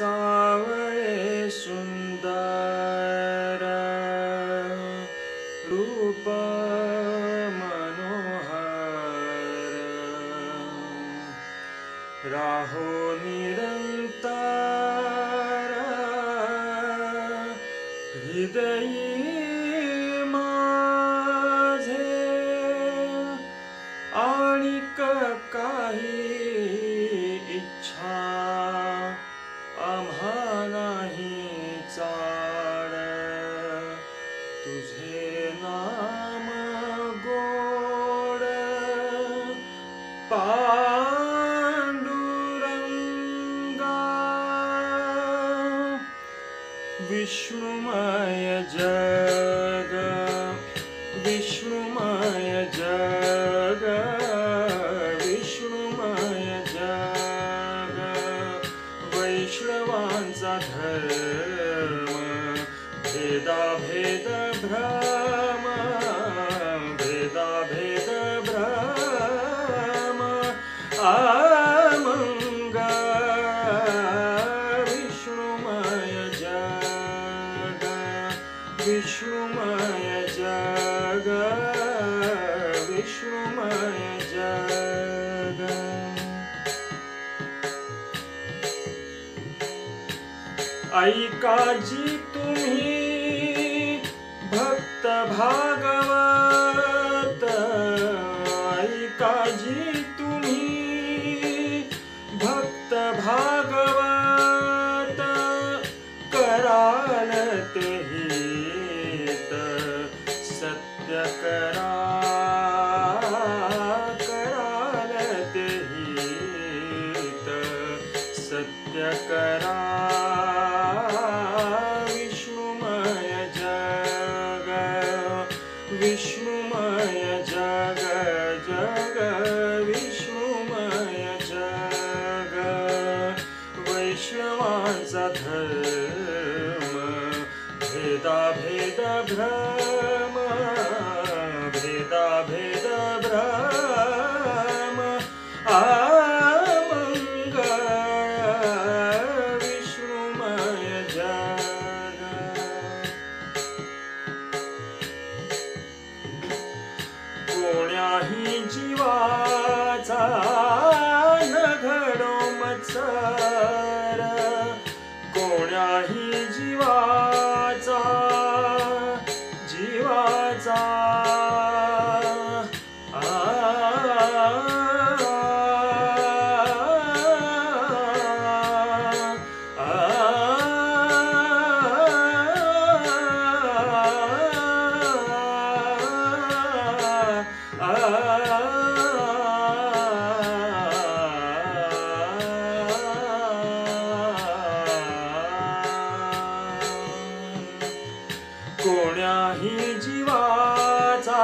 सावळे सुंदर रूप मनोहर। राहो निरंतर हृदयी माझे आणिक काही इच्छा। विष्णुमय जग विष्णुमय जग विष्णुमय जग वैष्णवांचा धर्म भेदा भेद भ्रम भेदा भेद भ्रम. आमंग विष्णुमय जग विष्णुमय जग। ऐकाजी तुम्ही भक्त भागवत करा कराल ते हित करा विष्णुमय जग विष्णुमय जग जग विष्णुमय जग धर्म भेदा भेद भ्रम नाही जीवाचा घडो मत्सर. कोण्याही जीवा कोण्याही जीवाचा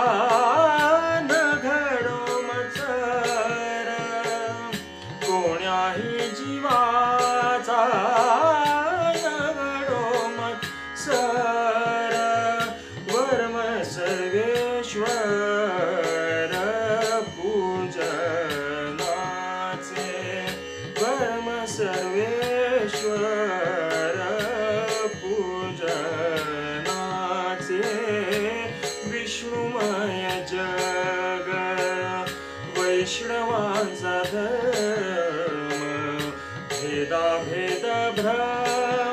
न घडो मत्सर. कोण्याही जीवाचा न घडो मत्सर. वर्म सर्वेश्वर पूजनाचे. वर्म सर्वेश्वर वैष्णवांचा धर्म भेदा भेद भ्रम